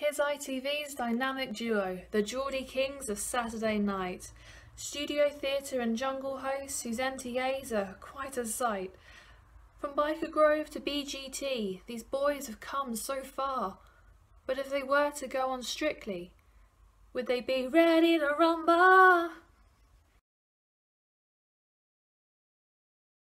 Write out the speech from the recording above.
Here's ITV's dynamic duo, the Geordie Kings of Saturday night. Studio theatre and jungle hosts whose NTAs are quite a sight. From Byker Grove to BGT, these boys have come so far. But if they were to go on strictly, would they be ready to rumble?